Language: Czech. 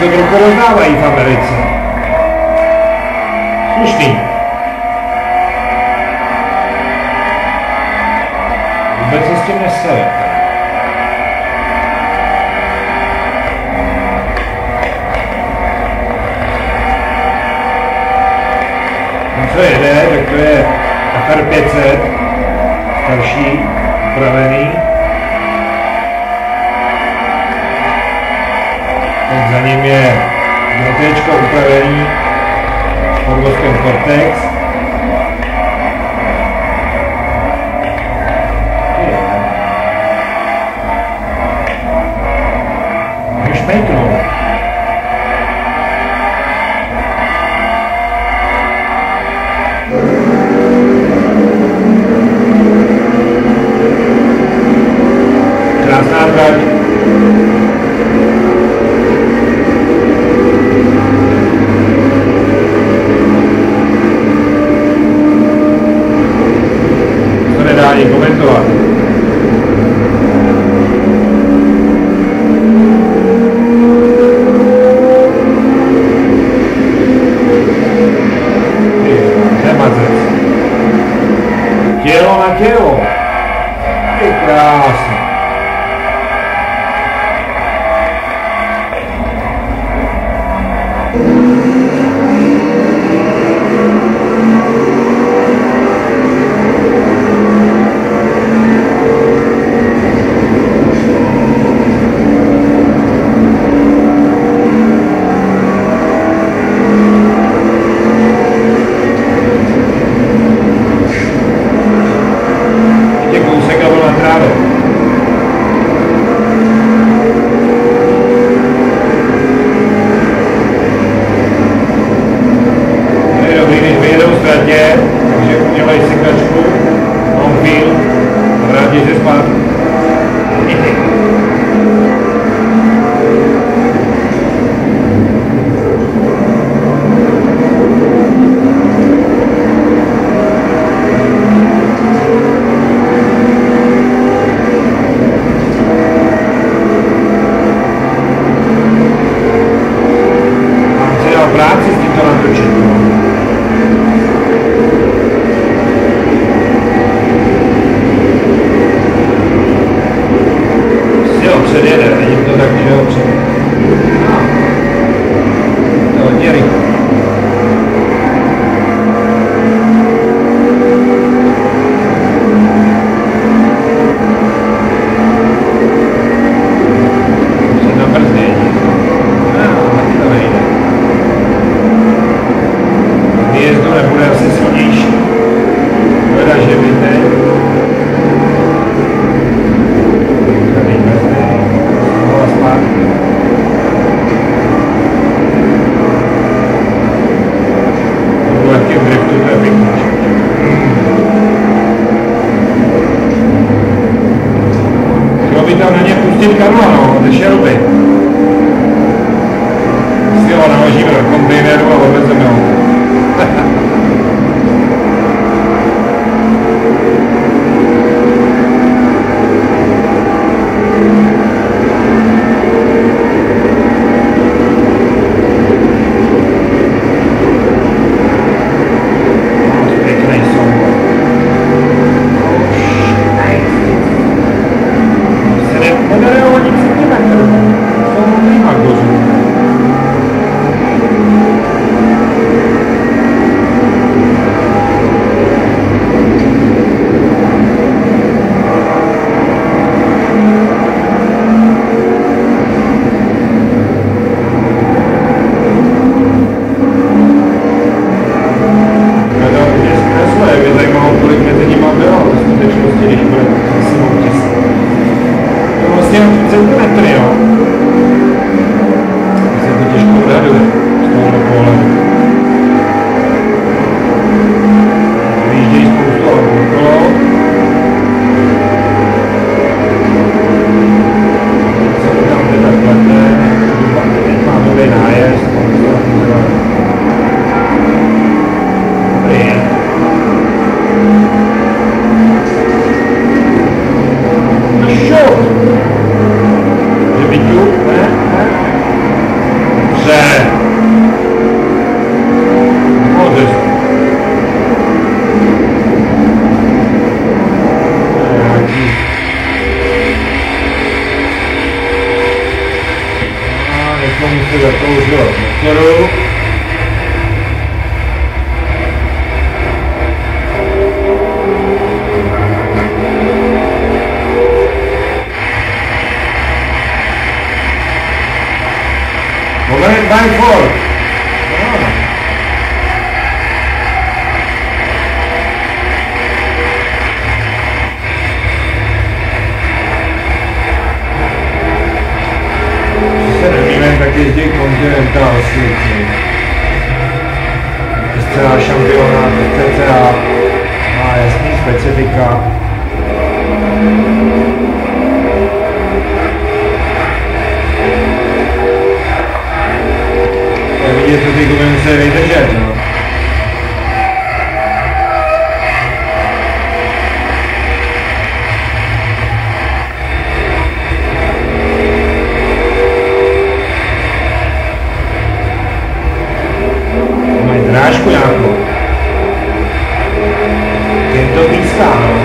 to trochu rozdávají v Americe. Slušný. Vůbec se s tím nesere. co jede, tak to je Akar 500, starší, upravený. tak za ním je GT upravený s Forgoskem Cortex. aí, como é que Quero Quiero, la quiero. radě, takže udělají si kačku, on byl, vrátí se zpátky. engineering. se, se. a todos nós. Quero Vai fora! Yeah. Africa.